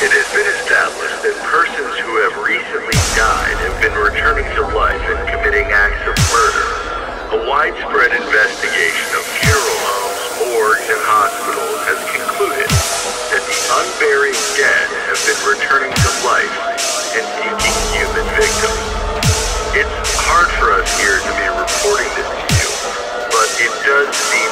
It has been established that persons who have recently died have been returning to life and committing acts of murder. A widespread investigation of funeral homes, morgues, and hospitals has concluded that the unburied dead have been returning to life and seeking human victims. It's hard for us here to be reporting this to you, but it does seem